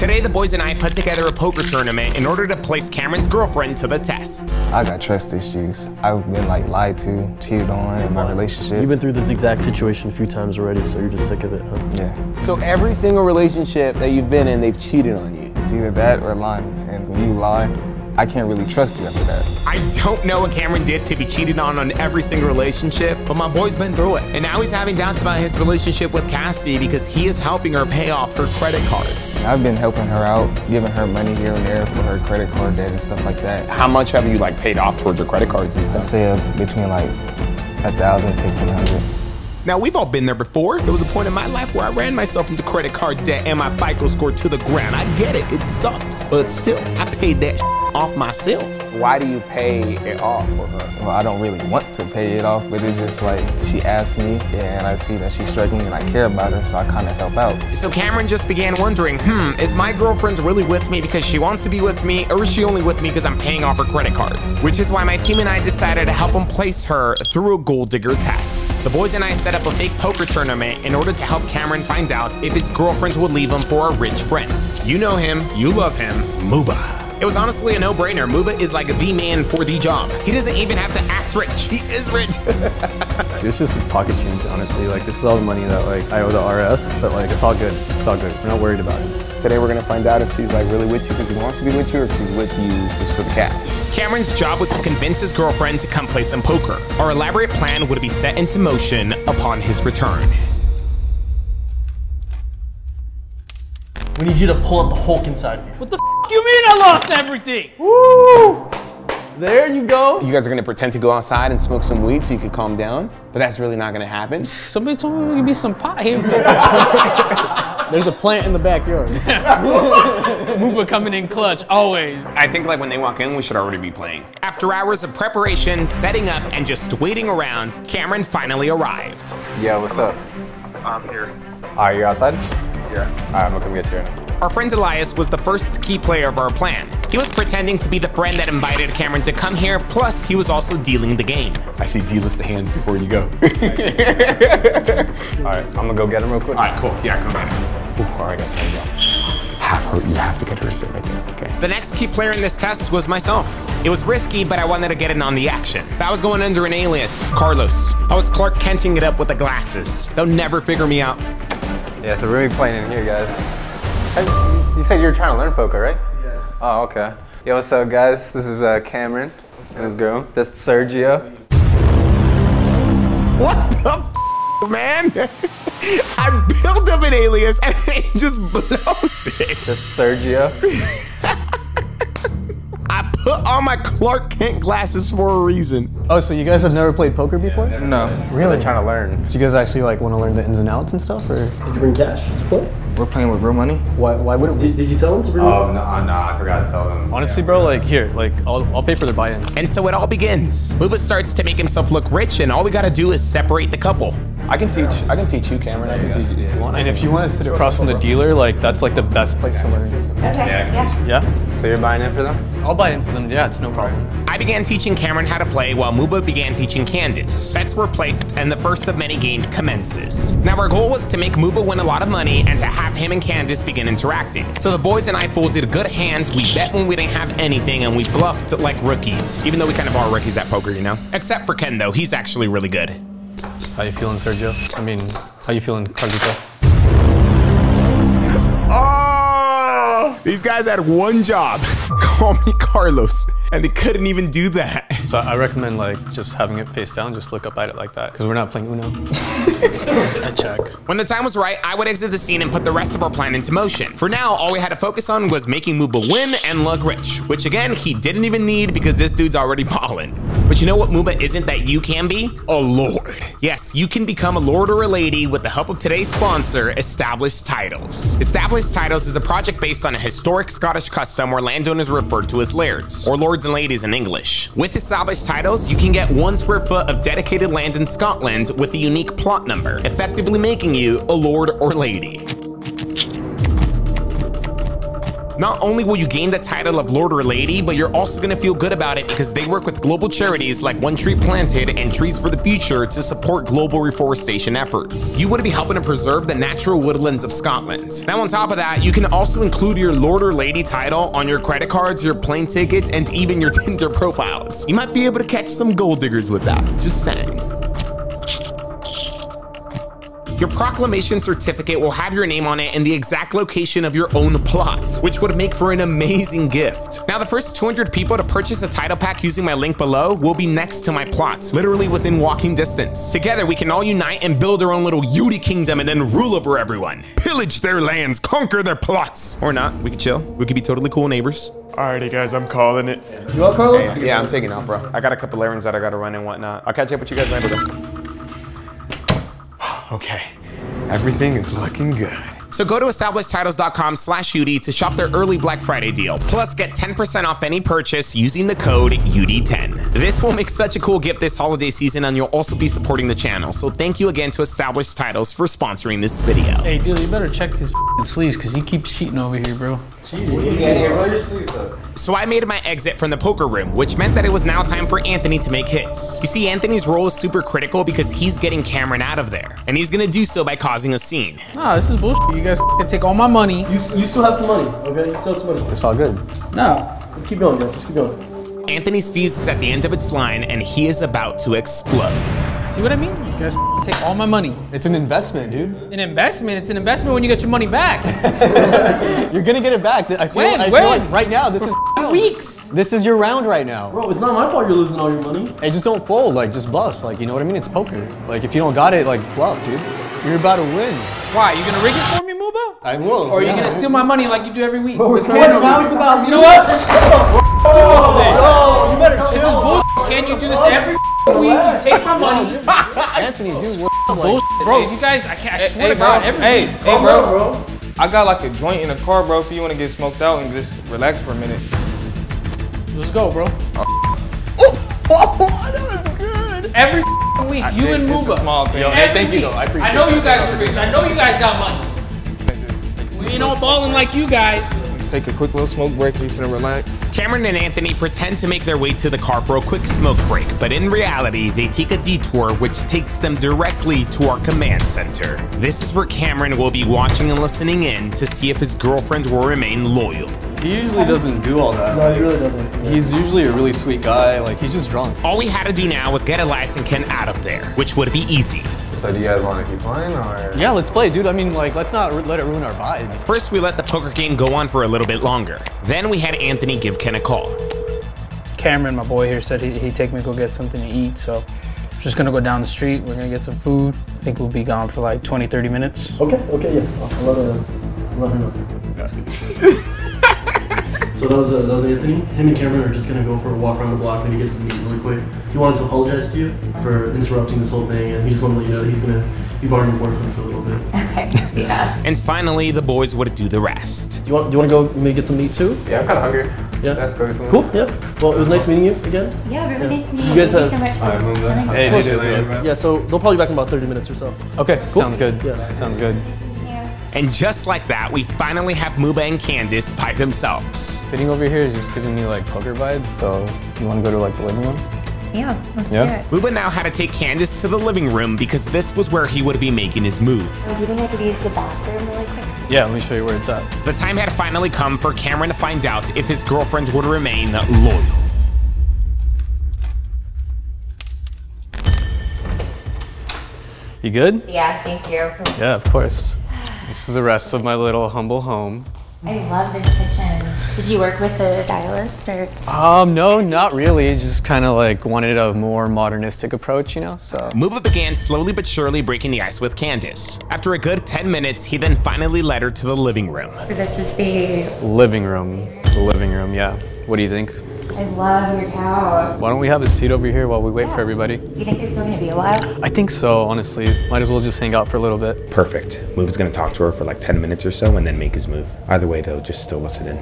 Today, the boys and I put together a poker tournament in order to place Cameron's girlfriend to the test. I got trust issues. I've been like lied to, cheated on in my relationship. You've been through this exact situation a few times already, so you're just sick of it, huh? Yeah. So every single relationship that you've been in, they've cheated on you. It's either that or lying. And when you lie, I can't really trust you after that. I don't know what Cameron did to be cheated on on every single relationship, but my boy's been through it. And now he's having doubts about his relationship with Cassie because he is helping her pay off her credit cards. I've been helping her out, giving her money here and there for her credit card debt and stuff like that. How much have you like paid off towards your credit cards and I'd stuff? say uh, between like a thousand, fifteen hundred. Now, we've all been there before. There was a point in my life where I ran myself into credit card debt and my FICO score to the ground. I get it, it sucks. But still, I paid that off myself. Why do you pay it off for her? Well, I don't really want to pay it off, but it's just like she asked me, and I see that she's struggling and I care about her, so I kind of help out. So Cameron just began wondering, hmm, is my girlfriend really with me because she wants to be with me, or is she only with me because I'm paying off her credit cards? Which is why my team and I decided to help him place her through a gold digger test. The boys and I set up a fake poker tournament in order to help Cameron find out if his girlfriend would leave him for a rich friend. You know him, you love him, Muba. It was honestly a no-brainer. Muba is like the man for the job. He doesn't even have to act rich. He is rich. This is his pocket change, honestly. Like, this is all the money that, like, I owe the RS, but, like, it's all good. It's all good. We're not worried about it. Today we're gonna find out if she's like really with you because he wants to be with you or if she's with you just for the cash. Cameron's job was to convince his girlfriend to come play some poker. Our elaborate plan would be set into motion upon his return. We need you to pull up the Hulk inside of you. What the f you mean I lost everything? There you go. You guys are gonna pretend to go outside and smoke some weed so you can calm down, but that's really not gonna happen. Somebody told me there could be some pot here. There's a plant in the backyard. Muba coming in clutch, always. I think like when they walk in, we should already be playing. After hours of preparation, setting up, and just waiting around, Cameron finally arrived. Yeah, what's up? I'm here. Alright, you're outside? Yeah. Alright, I'm gonna come get you. Our friend Elias was the first key player of our plan. He was pretending to be the friend that invited Cameron to come here, plus he was also dealing the game. I see D-list the hands before you go. Alright, I'm gonna go get him real quick. All right, cool. Yeah, come on. Ooh, all right, guys, here we go. Have her. You have to get her to sit right there. Okay. The next key player in this test was myself. It was risky, but I wanted to get in on the action. I was going under an alias, Carlos. I was Clark Kenting it up with the glasses. They'll never figure me out. Yeah, so we're gonna be playing in here, guys. Hey, you said you were trying to learn poker, right? Yeah. Oh, okay. Yo, what's up, guys? This is uh, Cameron and his girl. This is Sergio. What the f, man? I built up an alias and it just blows it. This is Sergio. I put on my Clark Kent glasses for a reason. Oh, so you guys have never played poker before? No. Really? They're trying to learn. So you guys actually like want to learn the ins and outs and stuff, or did you bring cash to play? We're playing with real money. Why? Why wouldn't we? Did you tell them to bring? Oh, no, uh, no, I forgot to tell them. Honestly, bro, like, here, like, I'll, I'll pay for their buy-in. And so it all begins. Muba starts to make himself look rich, and all we gotta do is separate the couple. I can teach. I can teach you, Cameron. I can teach you if you want. And if you want to sit across from the dealer, like, that's, like, the best place to learn. Okay, yeah. Yeah? So you're buying in for them? I'll buy in for them. Yeah, it's no problem. I began teaching Cameron how to play while Muba began teaching Candice. Bets were placed, and the first of many games commences. Now, our goal was to make Muba win a lot of money and to have him and Candice begin interacting. So the boys and I folded good hands, we bet when we didn't have anything, and we bluffed like rookies. Even though we kind of are rookies at poker, you know? Except for Ken, though. He's actually really good. How you feeling, Sergio? I mean, how you feeling, Carlito? Oh! These guys had one job. Call me Carlos. And they couldn't even do that. So I recommend, like, just having it face down, just look up at it like that, because we're not playing Uno. I check. When the time was right, I would exit the scene and put the rest of our plan into motion. For now, all we had to focus on was making Muba win and look rich, which again, he didn't even need because this dude's already ballin'. But you know what Muba isn't that you can be? A lord. Yes, you can become a lord or a lady with the help of today's sponsor, Established Titles. Established Titles is a project based on a historic Scottish custom where landowners are referred to as lairds, or lords and ladies in English. With Established Titles, you can get one square foot of dedicated land in Scotland with a unique plot number, effectively making you a lord or lady. Not only will you gain the title of Lord or Lady, but you're also gonna feel good about it because they work with global charities like One Tree Planted and Trees for the Future to support global reforestation efforts. You would be helping to preserve the natural woodlands of Scotland. Now on top of that, you can also include your Lord or Lady title on your credit cards, your plane tickets, and even your Tinder profiles. You might be able to catch some gold diggers with that, just saying. Your proclamation certificate will have your name on it and the exact location of your own plot, which would make for an amazing gift. Now, the first 200 people to purchase a title pack using my link below will be next to my plot, literally within walking distance. Together, we can all unite and build our own little UDY kingdom and then rule over everyone. Pillage their lands, conquer their plots. Or not, we could chill. We could be totally cool neighbors. Alrighty, guys, I'm calling it. You want Carlos? Yeah, I'm taking out, bro. I got a couple errands that I gotta run and whatnot. I'll catch up with you guys later, though. Okay, everything is looking good. So go to establishedtitles.com slash UDY to shop their early Black Friday deal. Plus get 10% off any purchase using the code UDY10. This will make such a cool gift this holiday season and you'll also be supporting the channel. So thank you again to Established Titles for sponsoring this video. Hey, dude, you better check his f***ing sleeves because he keeps cheating over here, bro. So I made my exit from the poker room, which meant that it was now time for Anthony to make his. You see, Anthony's role is super critical because he's getting Cameron out of there, and he's gonna do so by causing a scene. Nah, this is bullshit. You guys can take all my money. You, you still have some money, okay? You still have some money. It's all good. No. Let's keep going, guys. Let's keep going. Anthony's fuse is at the end of its line, and he is about to explode. See what I mean? You guys f***ing take all my money. It's an investment, dude. An investment. It's an investment when you get your money back. You're gonna get it back. I feel, When? I feel When? like right now, this is Weeks. this is your round right now. Bro, it's not my fault you're losing all your money. Hey, just don't fold. Like, just bluff. Like, you know what I mean? It's poker. Like, if you don't got it, like, bluff, dude. You're about to win. Why? You gonna rig it for me, Muba? I will. Or are you gonna steal my money like you do every week? What, now it's about me? You know what? Oh, you better chill. This is chill. bullshit. Can't you do this every week? You take my money. Anthony, dude, we're Bullshit, bro. You guys, I can't. I swear Hey, to God, every Hey, week. hey, bro. bro. I got like a joint in the car, bro. If you want to get smoked out and just relax for a minute. Let's go, bro. Oh, oh that was good. Every f***ing week, you and It's a Muba. small thing. Yo, hey, Every thank you, though. I appreciate it. I know it. you guys are rich. I know you guys got money. Just take a We ain't all balling like you guys. Take a quick little smoke break. We finna relax. Cameron and Anthony pretend to make their way to the car for a quick smoke break, but in reality, they take a detour which takes them directly to our command center. This is where Cameron will be watching and listening in to see if his girlfriend will remain loyal. He usually doesn't do all that. No, he really doesn't. He's usually a really sweet guy. Like, he's just drunk. All we had to do now was get Elias and Ken out of there, which would be easy. So do you guys want to keep playing or? Yeah, let's play, dude. I mean, like, let's not let it ruin our vibe. First, we let the poker game go on for a little bit longer. Then we had Anthony give Ken a call. Cameron, my boy here, said he, he'd take me to go get something to eat. So I'm just gonna go down the street. We're gonna get some food. I think we'll be gone for like 20, 30 minutes. Okay, okay, yeah. I'll, I'll let her, I'll let her know. so that was, uh, that was Anthony. Him and Cameron are just gonna go for a walk around the block, maybe get some meat really quick. He wanted to apologize to you for interrupting this whole thing, and he just wanted to let you know that he's gonna be barring your boyfriend for a little bit. Okay. Yeah. And finally, the boys would do the rest. You want, do you want to go maybe get some meat too? Yeah, I'm kind of hungry. Yeah. Let's go get some. Cool. Yeah. Well, it was nice meeting you again. Yeah, really nice to meet You you. guys Thank you have- so much for coming. Hey, course. dude. Yeah. So they'll probably be back in about 30 minutes or so. Okay, Cool. sounds good. Yeah. Sounds good. Yeah. And just like that, we finally have Muba and Candice by themselves. Sitting over here is just giving me like poker vibes. So you want to go to like the living room? Yeah, let's Yeah. do it. Muba now had to take Candice to the living room because this was where he would be making his move. Do you think I could use the bathroom really quick? Yeah, let me show you where it's at. The time had finally come for Cameron to find out if his girlfriend would remain loyal. You good? Yeah, thank you. Yeah, of course. This is the rest of my little humble home. I love this kitchen. Did you work with the stylist or? Um, no, not really. Just kind of like wanted a more modernistic approach, you know? So, Muba began slowly but surely breaking the ice with Candice. After a good 10 minutes, he then finally led her to the living room. So this is the. living room. The living room, yeah. What do you think? I love your couch. Why don't we have a seat over here while we wait for everybody? You think you're still gonna be a while? I think so, honestly. Might as well just hang out for a little bit. Perfect. Muba's gonna talk to her for like 10 minutes or so and then make his move. Either way, though, just still listen in.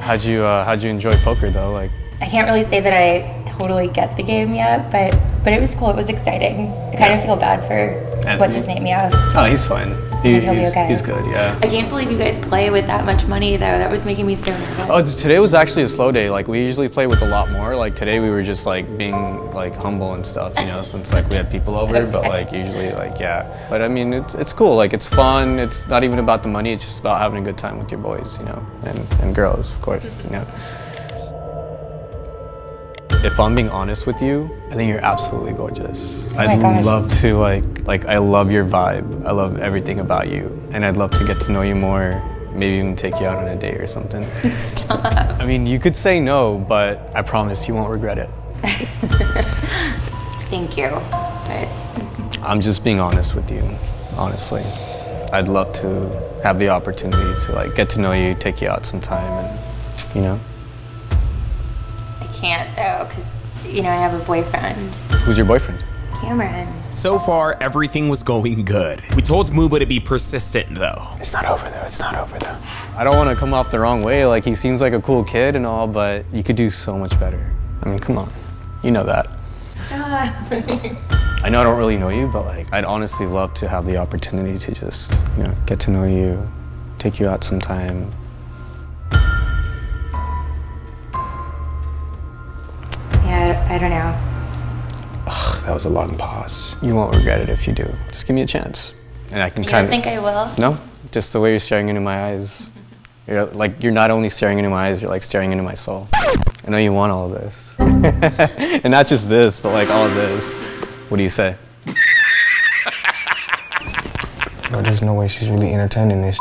How'd you, uh, how'd you enjoy poker though? Like, I can't really say that I totally get the game yet, but but it was cool. It was exciting. I kind of feel bad for what's his name. Yeah. oh, he's fine. Think he'll be he's, okay. he's good, yeah. I can't believe you guys play with that much money though. That was making me so nervous. Oh, today was actually a slow day. Like we usually play with a lot more. Like today we were just like being like humble and stuff, you know, since like we had people over. But like usually like yeah. But I mean it's it's cool. Like it's fun. It's not even about the money. It's just about having a good time with your boys, you know, and and girls, of course, you know. If I'm being honest with you, I think you're absolutely gorgeous. Oh my I'd gosh. love to like like I love your vibe. I love everything about you, and I'd love to get to know you more. Maybe even take you out on a date or something. Stop. I mean, you could say no, but I promise you won't regret it. Thank you. But I'm just being honest with you, honestly. I'd love to have the opportunity to like get to know you, take you out sometime, and you know, can't though, because you know I have a boyfriend, who's your boyfriend? Cameron. So far, everything was going good. We told Muba to be persistent though. It's not over though. It's not over though. I don't want to come off the wrong way. Like he seems like a cool kid and all, but you could do so much better. I mean, come on, you know that. Stop. I know I don't really know you, but like I'd honestly love to have the opportunity to just, you know, get to know you, take you out sometime. I don't know. That was a long pause. You won't regret it if you do. Just give me a chance, and I can You kind don't of. think I will? No, just the way you're staring into my eyes. You're like you're not only staring into my eyes, you're like staring into my soul. I know you want all of this, and not just this, but like all of this. What do you say? Bro, there's no way she's really entertaining this.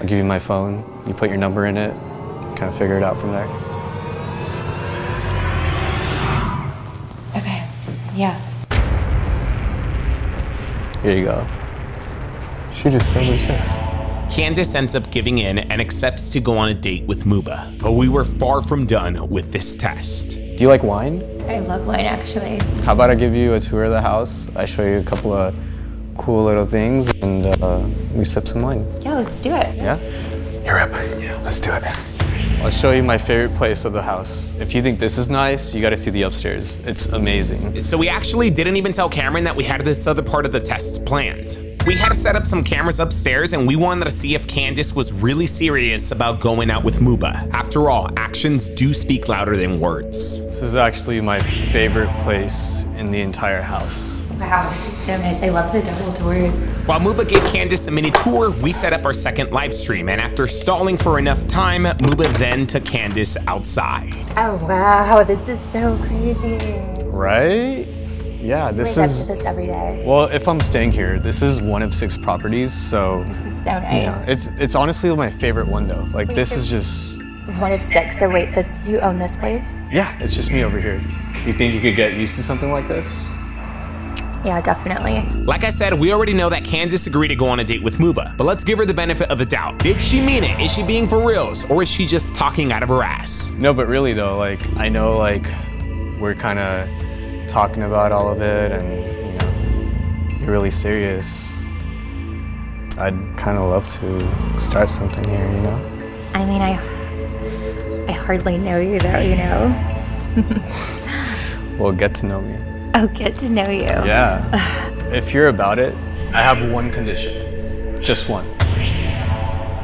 I'll give you my phone. You put your number in it. Kind of figure it out from there. Yeah. Here you go. She just filled his chest. Candice ends up giving in and accepts to go on a date with Muba. But we were far from done with this test. Do you like wine? I love wine actually. How about I give you a tour of the house? I show you a couple of cool little things, and uh, we sip some wine. Yeah, let's do it. Yeah. You're up. Yeah, let's do it. I'll show you my favorite place of the house. If you think this is nice, you got to see the upstairs. It's amazing. So we actually didn't even tell Cameron that we had this other part of the test planned. We had to set up some cameras upstairs and we wanted to see if Candice was really serious about going out with Muba. After all, actions do speak louder than words. This is actually my favorite place in the entire house. Wow, this is so nice. I love the double doors. While Muba gave Candice a mini tour, we set up our second live stream, and after stalling for enough time, Muba then took Candice outside. Oh wow, this is so crazy. Right? Yeah, this Wake up is. to this every day. Well, if I'm staying here, this is one of six properties, so This is so nice. it's it's honestly my favorite one though. Like Wait, this so- is just One of six. So wait, this you own this place? yeah, it's just me over here. You think you could get used to something like this? Yeah, definitely. Like I said, we already know that Candice agreed to go on a date with Muba, but let's give her the benefit of the doubt. Did she mean it? Is she being for reals? Or is she just talking out of her ass? No, but really though, like I know like we're kind of talking about all of it, and you know, you're really serious. I'd kind of love to start something here, you know. I mean, I I hardly know you though, you know. Well, get to know me. Oh, get to know you. Yeah. if you're about it, I have one condition. Just one.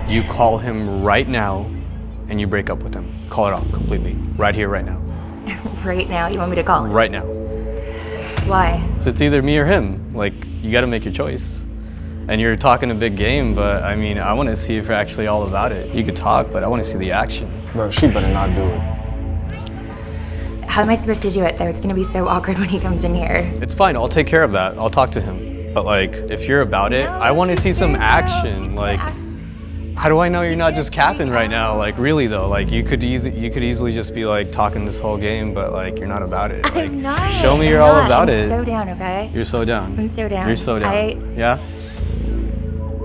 You call him right now and you break up with him. Call it off completely. Right here, right now. Right now, you want me to call him? Right now. Why? So it's either me or him. Like, you gotta make your choice. And you're talking a big game, but I mean, I wanna see if you're actually all about it. You could talk, but I wanna see the action. Bro, she better not do it. How am I supposed to do it though? It's gonna be so awkward when he comes in here. It's fine, I'll take care of that. I'll talk to him. But like, if you're about it, I wanna see some action. Like, How do I know you're not just capping right now? Like really though, like you could easy you could easily just be like talking this whole game, but like you're not about it. Like I'm not. show me I'm you're all not. about I'm it. so down, okay? You're so down. I'm so down. You're so down. I- yeah.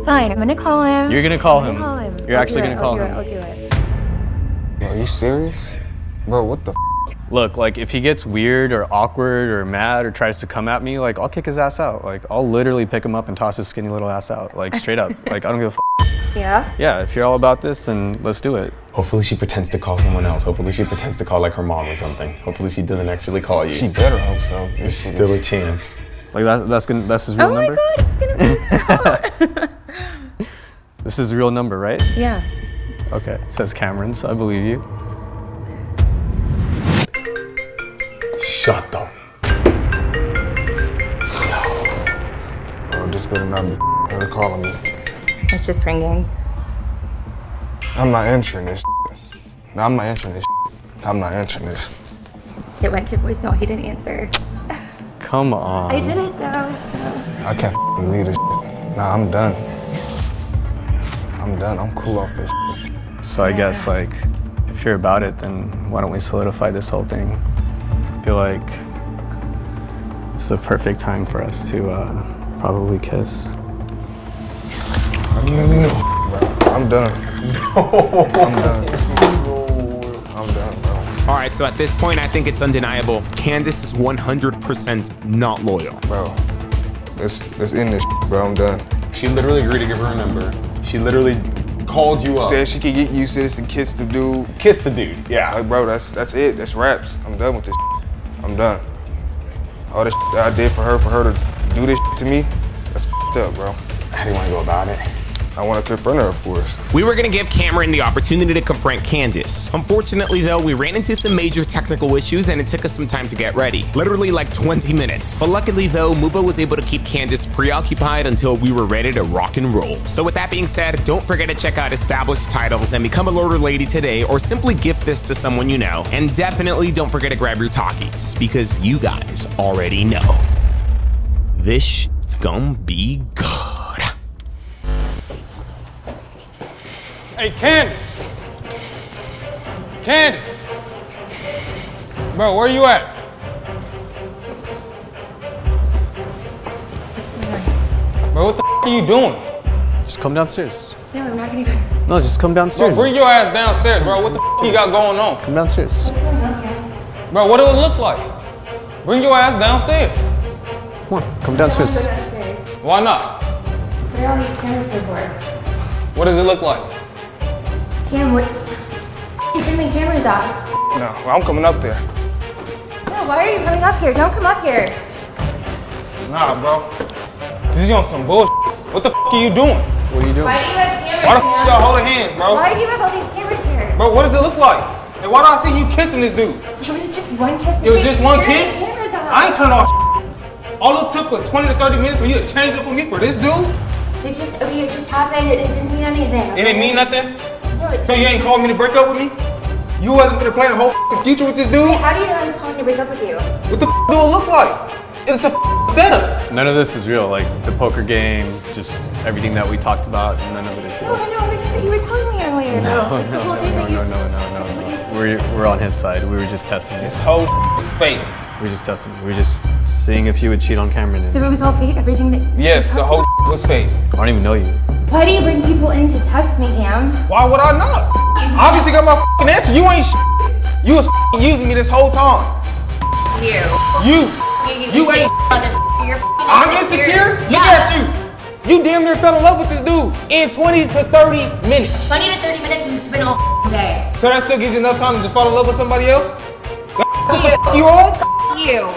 Fine, I'm gonna call him. You're gonna call I'm him. Call him. You're I'll actually gonna call I'll him. Do it, I'll do it. Are you serious? Bro, what the f? Look, like if he gets weird or awkward or mad or tries to come at me, like I'll kick his ass out. Like I'll literally pick him up and toss his skinny little ass out, like straight up. like I don't give a. F- Yeah. yeah, if you're all about this, then let's do it. Hopefully she pretends to call someone else. Hopefully she pretends to call like her mom or something. Hopefully she doesn't actually call you. She better hope so. There's This shit still a chance. Like that, that's gonna that's his real number. Oh my number. god, it's gonna be. This is a real number, right? Yeah. Okay. Says Cameron, so I believe you. Shut the. Bro, this better not be her calling me. It's just ringing. I'm not answering this. No, I'm not answering this. I'm not answering this. It went to voicemail. He didn't answer. Come on. I didn't though, so. I can't believe this. Nah, I'm done. I'm done. I'm cool off this. So I guess like, if you're about it, then why don't we solidify this whole thing? I feel like it's the perfect time for us to uh, probably kiss. I don't even know, bro. I'm done. I'm done. I'm done, bro. All right, so at this point, I think it's undeniable. Candice is 100% not loyal. Bro, let's let's end this, bro. I'm done. She literally agreed to give her a number. She literally called you up. Said she could get used to this and kiss the dude. Kiss the dude. Yeah. Like, bro, that's that's it. That's raps. I'm done with this. I'm done. All this that I did for her, for her to do this to me, that's up, bro. How do you want to go about it? I want to confront her, of course. We were gonna give Cameron the opportunity to confront Candice. Unfortunately, though, we ran into some major technical issues and it took us some time to get ready. Literally like 20 minutes. But luckily, though, Muba was able to keep Candice preoccupied until we were ready to rock and roll. So with that being said, don't forget to check out established titles and become a lord or lady today, or simply gift this to someone you know. And definitely don't forget to grab your talkies, because you guys already know. This is gonna be good. Hey, Candice. Candice. Bro, where are you at? Bro, what the f- are you doing? Just come downstairs. No, I'm not gonna go. No, just come Bro, downstairs. bring your ass downstairs, bro. What the f- you got going on? Come downstairs. Bro, what do it look like? Bring your ass downstairs. Come on, come downstairs. Why not? What are all these cameras? What does it look like? Cam, what? You turn the cameras off. No, I'm coming up there. No, why are you coming up here? Don't come up here. Nah, bro. This is on some bullshit. What the f- are you doing? What are you doing? Why do you have cameras Why the f y'all holding hands, bro? Why do you have all these cameras here? Bro, what does it look like? And why do I see you kissing this dude? It was just one kiss. It was just one kiss? cameras off. I ain't turned off All it took was 20 to 30 minutes for you to change up on me for this dude? It just, okay, it just happened. It, it didn't mean anything. It didn't mean nothing? No, it So you ain't called me to break up with me? You wasn't gonna play the whole f***ing future with this dude? Wait, how do you know I was calling to break up with you? What the f- do it look like? It's a f- setup. None of this is real. Like the poker game, just everything that we talked about, none of it is real. I know everything that you were telling me earlier, though. No, Like, the no, whole no, day no, no, no, no, no, no. We're, we're on his side. We were just testing This this. whole is fake. We were just testing. We were just seeing if you would cheat on Cameron. So it was all fake, everything that. Yes, the whole was fake. I don't even know you. Why do you bring people in to test me, Cam? Why would I not? Obviously got my f***ing answer. You ain't sh- You was f***ing using me this whole time. You. You. You ain't Motherfucker, you're I'm insecure? Look at you. You damn near fell in love with this dude in 20 to 30 minutes. 20 to 30 minutes has been all day. So that still gives you enough time to just fall in love with somebody else? You. You on? You.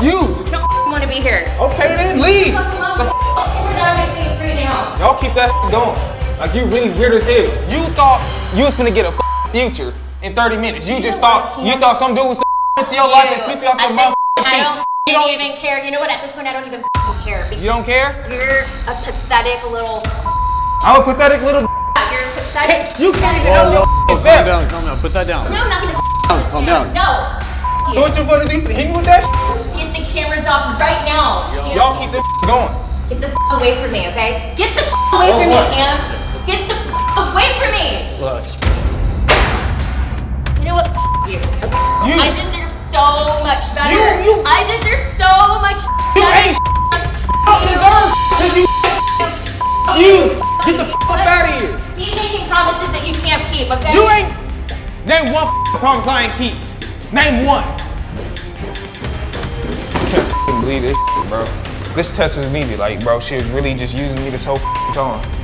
You. I don't want to be here. Okay then, leave. The camera's out of my face right now. Y'all keep that going. Like you really weird as hell. You thought you was gonna get a future in 30 minutes. You just thought you thought some dude was into your life and sweep you off At your this motherfucking point, I don't, You don't even care. You know what? At this point, I don't even care. You don't care? You're a pathetic little. I'm a pathetic little. You're a pathetic. You can't even help Whoa, your whoa, self. calm down, calm down. Put that down. No, I'm not gonna. Calm, calm down. No. So what you gonna do? Hit me with that? shit? Get the cameras off right now. Y'all keep this going. Get the f- away from me, okay? Get the f- away Oh, from what? me, Cam. Get the f- away from me. Look. You know what? F- you. Okay? You. I deserve so much better. You- you- I deserve so much You better. ain't don't deserve cause you you get the fuck up out of here. Keep making promises that you can't keep, okay? You ain't name one promise I ain't keep. Name one. Can't believe this, bro. This test was needed, like, bro. She was really just using me this whole time.